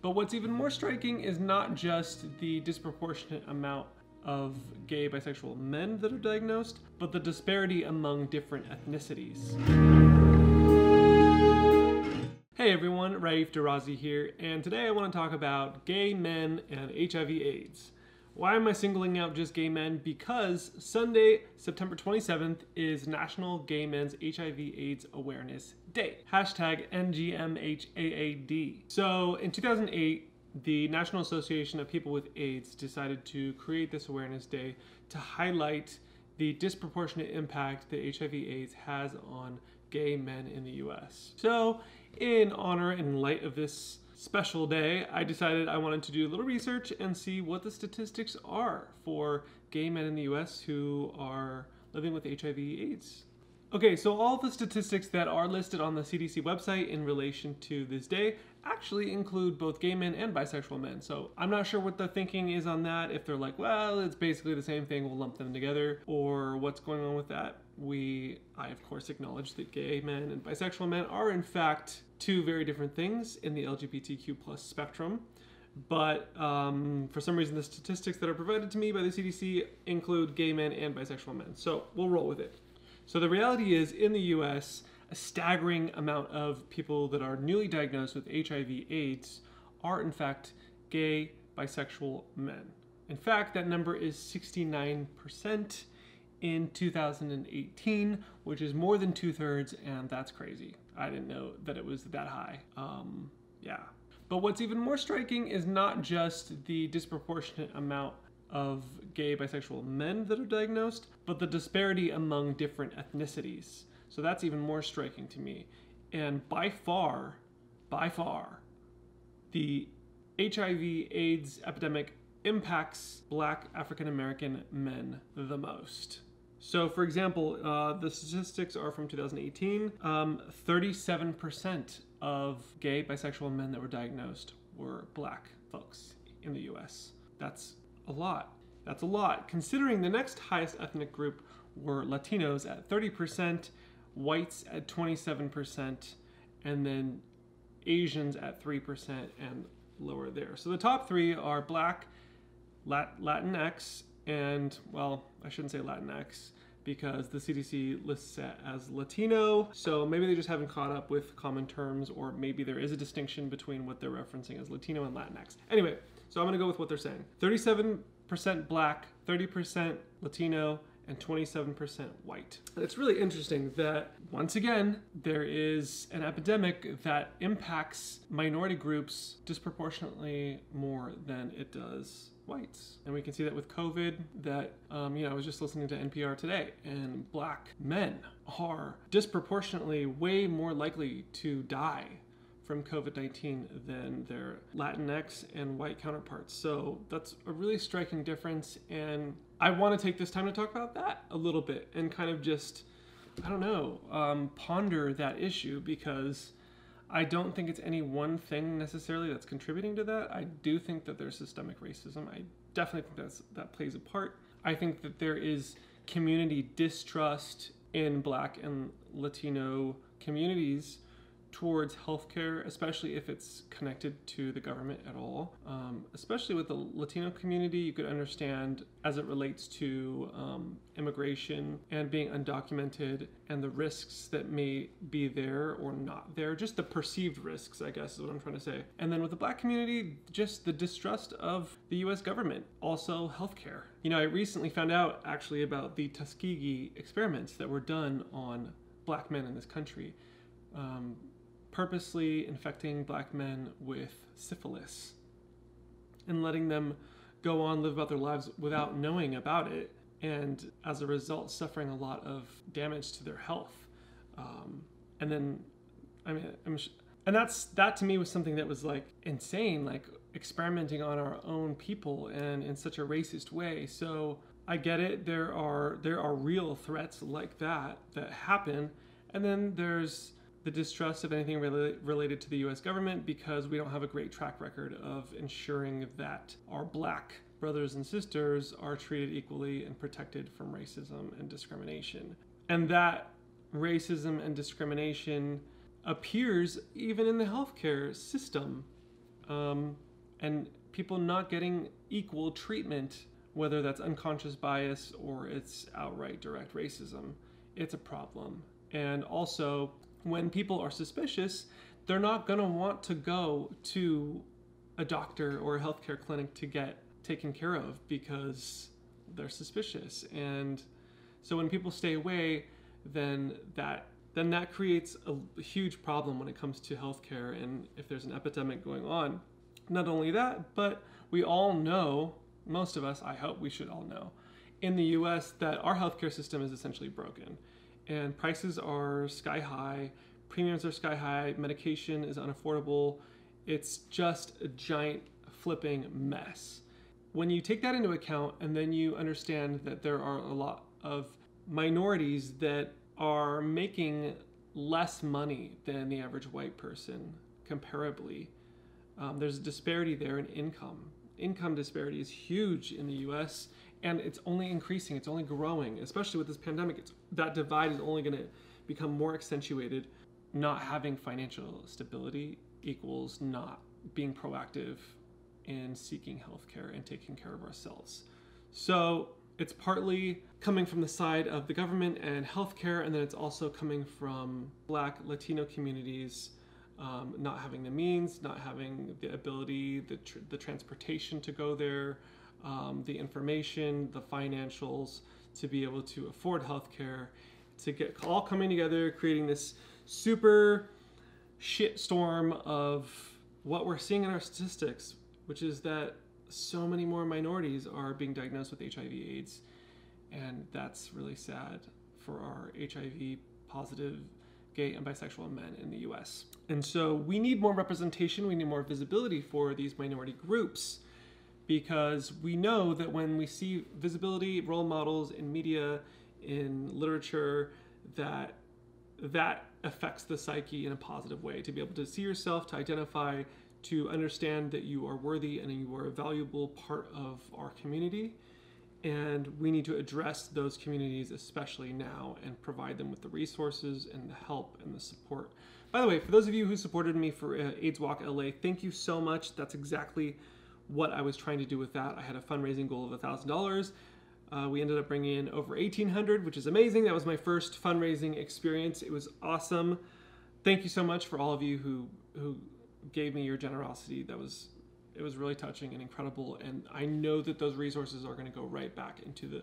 But what's even more striking is not just the disproportionate amount of gay bisexual men that are diagnosed, but the disparity among different ethnicities. Hey everyone, Raif Derrazi here, and today I want to talk about gay men and HIV AIDS. Why am I singling out just gay men? Because Sunday, September 27th is National Gay Men's HIV AIDS Awareness Day. Hashtag NGMHAAD. So in 2008, the National Association of People with AIDS decided to create this awareness day to highlight the disproportionate impact that HIV AIDS has on gay men in the US. So, in honor and light of this special day, I decided I wanted to do a little research and see what the statistics are for gay men in the US who are living with HIV AIDS. Okay, so all the statistics that are listed on the CDC website in relation to this day actually include both gay men and bisexual men. So I'm not sure what the thinking is on that. If they're like, well, it's basically the same thing, we'll lump them together, or what's going on with that. We, I of course acknowledge that gay men and bisexual men are in fact two very different things in the LGBTQ plus spectrum. But um, for some reason, the statistics that are provided to me by the CDC include gay men and bisexual men. So we'll roll with it. So the reality is, in the US, a staggering amount of people that are newly diagnosed with HIV/AIDS are, in fact, gay, bisexual men. In fact, that number is 69% in 2018, which is more than two thirds, and that's crazy. I didn't know that it was that high. Um, yeah. But what's even more striking is not just the disproportionate amount of gay bisexual men that are diagnosed, but the disparity among different ethnicities. So that's even more striking to me. And by far, by far, the HIV AIDS epidemic impacts black African American men the most. So, for example, uh, the statistics are from 2018. Um, 37% of gay, bisexual men that were diagnosed were black folks in the US. That's a lot. That's a lot, considering the next highest ethnic group were Latinos at 30%, whites at 27%, and then Asians at 3% and lower there. So the top three are black, Lat- Latinx, and well, I shouldn't say Latinx because the CDC lists it as Latino. So maybe they just haven't caught up with common terms, or maybe there is a distinction between what they're referencing as Latino and Latinx. Anyway, so I'm gonna go with what they're saying 37% black, 30% Latino, and 27% white. It's really interesting that once again, there is an epidemic that impacts minority groups disproportionately more than it does whites. And we can see that with COVID, that, um, you know, I was just listening to NPR today, and black men are disproportionately way more likely to die from COVID 19 than their Latinx and white counterparts. So that's a really striking difference. And I want to take this time to talk about that a little bit and kind of just, I don't know, um, ponder that issue because I don't think it's any one thing necessarily that's contributing to that. I do think that there's systemic racism. I definitely think that's, that plays a part. I think that there is community distrust in Black and Latino communities towards healthcare, especially if it's connected to the government at all. Um, especially with the Latino community, you could understand as it relates to um, immigration and being undocumented and the risks that may be there or not there, just the perceived risks, I guess is what I'm trying to say. And then with the black community, just the distrust of the US government, also healthcare. You know, I recently found out actually about the Tuskegee experiments that were done on black men in this country. Um, purposely infecting black men with syphilis and letting them go on live out their lives without knowing about it and as a result suffering a lot of damage to their health. Um, and then i mean I'm, and that's that to me was something that was like insane like experimenting on our own people and in such a racist way. So i get it there are there are real threats like that that happen. And then there's the distrust of anything related to the US government because we don't have a great track record of ensuring that our black brothers and sisters are treated equally and protected from racism and discrimination. And that racism and discrimination appears even in the healthcare system. um, and people not getting equal treatment, whether that's unconscious bias or it's outright direct racism. It's a problem. And also, when people are suspicious, they're not going to want to go to a doctor or a healthcare clinic to get taken care of because they're suspicious. And so when people stay away, then that then that creates a huge problem when it comes to healthcare and if there's an epidemic going on. Not only that, but we all know, most of us, I hope we should all know, in the US that our healthcare system is essentially broken and prices are sky high, premiums are sky high, medication is unaffordable. It's just a giant flipping mess. When you take that into account and then you understand that there are a lot of minorities that are making less money than the average white person comparably, um, there's a disparity there in income. Income disparity is huge in the US and it's only increasing, it's only growing, especially with this pandemic. It's, that divide is only going to become more accentuated. Not having financial stability equals not being proactive in seeking healthcare and taking care of ourselves. So it's partly coming from the side of the government and healthcare, and then it's also coming from Black Latino communities um, not having the means, not having the ability, the, tr- the transportation to go there, um, the information, the financials to be able to afford healthcare, to get all coming together, creating this super shit storm of what we're seeing in our statistics, which is that so many more minorities are being diagnosed with HIV/AIDS, and that's really sad for our HIV positive gay and bisexual men in the US. And so we need more representation, we need more visibility for these minority groups because we know that when we see visibility, role models in media, in literature, that that affects the psyche in a positive way to be able to see yourself, to identify, to understand that you are worthy and you are a valuable part of our community. And we need to address those communities, especially now, and provide them with the resources and the help and the support. By the way, for those of you who supported me for uh, AIDS Walk LA, thank you so much. That's exactly what I was trying to do with that. I had a fundraising goal of $1,000. Uh, we ended up bringing in over 1800 which is amazing. That was my first fundraising experience. It was awesome. Thank you so much for all of you who who gave me your generosity. That was it was really touching and incredible. And I know that those resources are going to go right back into the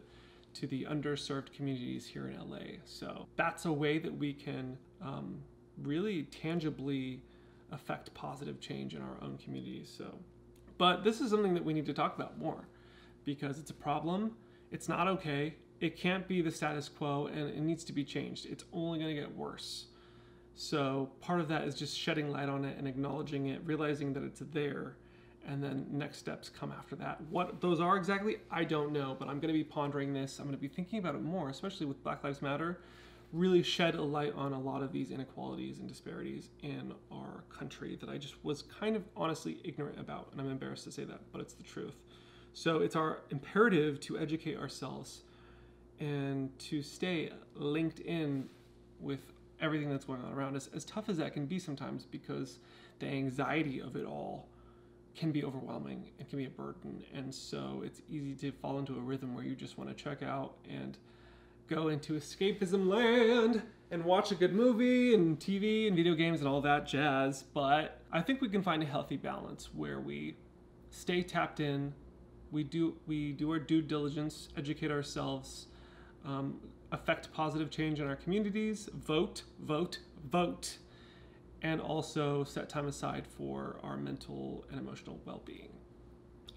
to the underserved communities here in LA. So that's a way that we can um, really tangibly affect positive change in our own communities. So but this is something that we need to talk about more because it's a problem. It's not okay. It can't be the status quo and it needs to be changed. It's only going to get worse. So part of that is just shedding light on it and acknowledging it, realizing that it's there, and then next steps come after that. What those are exactly, I don't know, but I'm going to be pondering this. I'm going to be thinking about it more, especially with Black Lives Matter really shed a light on a lot of these inequalities and disparities in our country that I just was kind of honestly ignorant about. And I'm embarrassed to say that, but it's the truth. So it's our imperative to educate ourselves and to stay linked in with everything that's going on around us, as tough as that can be sometimes, because the anxiety of it all can be overwhelming and can be a burden. And so it's easy to fall into a rhythm where you just want to check out and go into escapism land and watch a good movie and TV and video games and all that jazz. But I think we can find a healthy balance where we stay tapped in, we do we do our due diligence, educate ourselves, um, affect positive change in our communities, vote, vote, vote, and also set time aside for our mental and emotional well-being.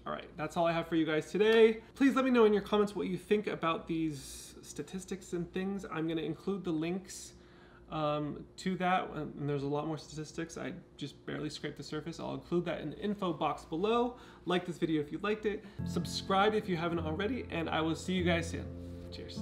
All right, that's all I have for you guys today. Please let me know in your comments what you think about these statistics and things. I'm to include the links um, to that, and there's a lot more statistics. I just barely scraped the surface. I'll include that in the info box below. Like this video if you liked it. Subscribe if you haven't already, and I will see you guys soon. Cheers.